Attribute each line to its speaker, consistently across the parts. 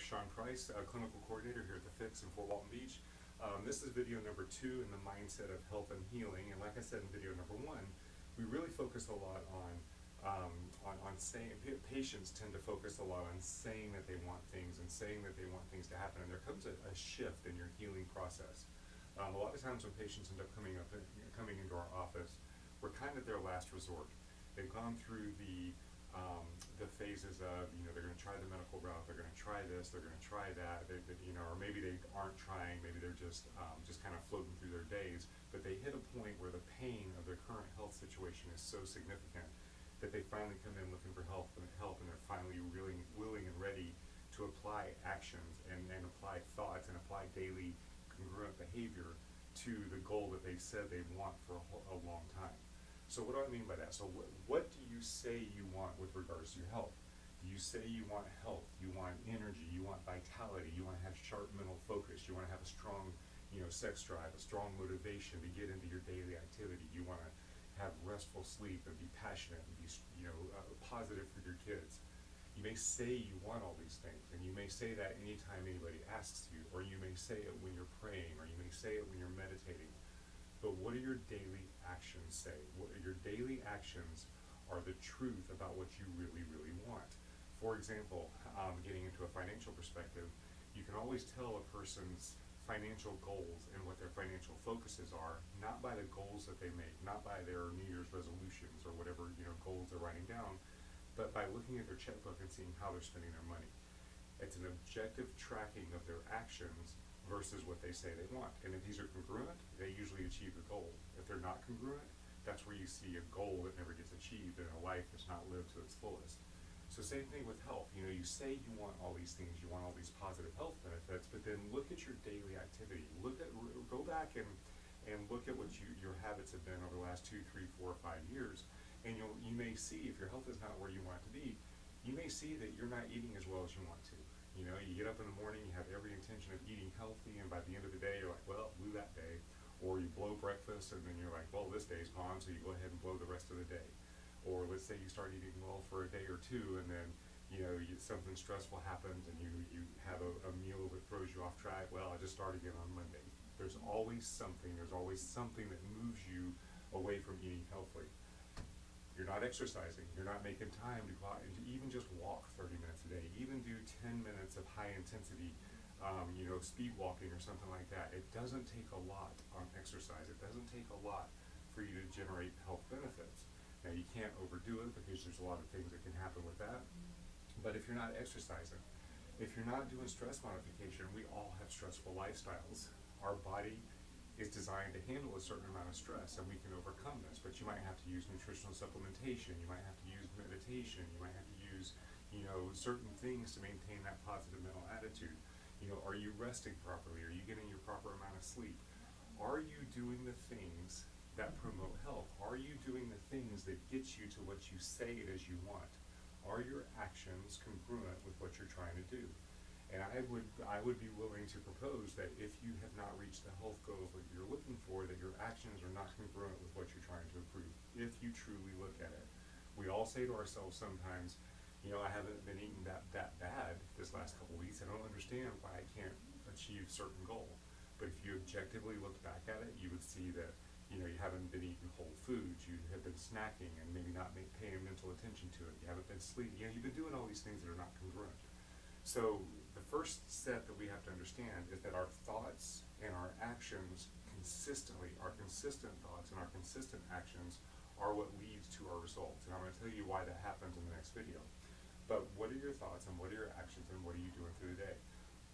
Speaker 1: Sean Price, a clinical coordinator here at the Fix in Fort Walton Beach. Um, this is video number two in the mindset of health and healing. And like I said in video number one, we really focus a lot on um, on, on saying patients tend to focus a lot on saying that they want things and saying that they want things to happen, and there comes a, a shift in your healing process. Um, a lot of times when patients end up coming up, coming into our office, we're kind of their last resort. They've gone through the um, the phases of, you know, they're going to try the they're going to try this, they're going to try that, they, they, you know, or maybe they aren't trying, maybe they're just um, just kind of floating through their days, but they hit a point where the pain of their current health situation is so significant that they finally come in looking for help and help, and they're finally really willing and ready to apply actions and, and apply thoughts and apply daily congruent behavior to the goal that they said they want for a, a long time. So what do I mean by that? So wh what do you say you want with regards to your health? You say you want health, you want energy, you want vitality, you want to have sharp mental focus, you want to have a strong, you know, sex drive, a strong motivation to get into your daily activity. You want to have restful sleep and be passionate and be, you know, uh, positive for your kids. You may say you want all these things, and you may say that anytime anybody asks you, or you may say it when you're praying, or you may say it when you're meditating. But what do your daily actions say? What your daily actions are the truth about what you really, really want. For example, um, getting into a financial perspective, you can always tell a person's financial goals and what their financial focuses are, not by the goals that they make, not by their New Year's resolutions or whatever you know goals they're writing down, but by looking at their checkbook and seeing how they're spending their money. It's an objective tracking of their actions versus what they say they want. And if these are congruent, they usually achieve the goal. If they're not congruent, that's where you see a goal that never gets achieved and a life that's not lived to its fullest. So same thing with health. You know, you say you want all these things, you want all these positive health benefits, but then look at your daily activity. Look at, go back and and look at what you, your habits have been over the last two, three, four, five years, and you'll you may see if your health is not where you want it to be, you may see that you're not eating as well as you want to. You know, you get up in the morning, you have every intention of eating healthy, and by the end of the day, you're like, well, blew that day. Or you blow breakfast, and then you're like, well, this day's gone, so you go ahead and blow the rest of the day. Or let's say you start eating well for a day or two, and then you know you, something stressful happens, and you you have a, a meal that throws you off track. Well, I just start again on Monday. There's always something. There's always something that moves you away from eating healthily you're not exercising, you're not making time to go out and even just walk 30 minutes a day, even do 10 minutes of high intensity, um, you know, speed walking or something like that. It doesn't take a lot on exercise. It doesn't take a lot for you to generate health benefits. Now you can't overdo it because there's a lot of things that can happen with that. But if you're not exercising, if you're not doing stress modification, we all have stressful lifestyles. Our body is designed to handle a certain amount of stress and we can overcome this. But you might have to use nutritional supplementation, you might have to use meditation, you might have to use, you know, certain things to maintain that positive mental attitude. You know, are you resting properly? Are you getting your proper amount of sleep? Are you doing the things that promote health? Are you doing the things that get you to what you say it is you want? Are your actions congruent with what you're trying to do? And I would, I would be willing to propose that if you have not reached the health goals that you're looking for, that your actions are not congruent with what you're trying to improve, if you truly look at it. We all say to ourselves sometimes, you know, I haven't been eating that, that bad this last couple weeks. I don't understand why I can't achieve certain goal. But if you objectively looked back at it, you would see that, you know, you haven't been eating whole foods, you have been snacking and maybe not paying mental attention to it. You haven't been sleeping. You know, you've been doing all these things that are not congruent. So the first step that we have to understand is that our thoughts and our actions consistently, our consistent thoughts and our consistent actions are what leads to our results. And I'm going to tell you why that happens in the next video. But what are your thoughts and what are your actions and what are you doing through the day?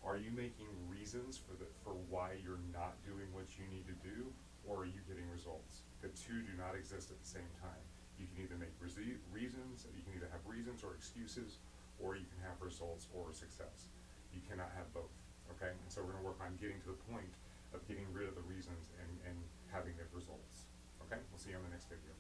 Speaker 1: Are you making reasons for the for why you're not doing what you need to do, or are you getting results? The two do not exist at the same time. You can either make reasons, you can either have reasons or excuses, or you can have results or success. You cannot have both, okay? And so we're gonna work on getting to the point of getting rid of the reasons and, and having the results, okay? We'll see you on the next video.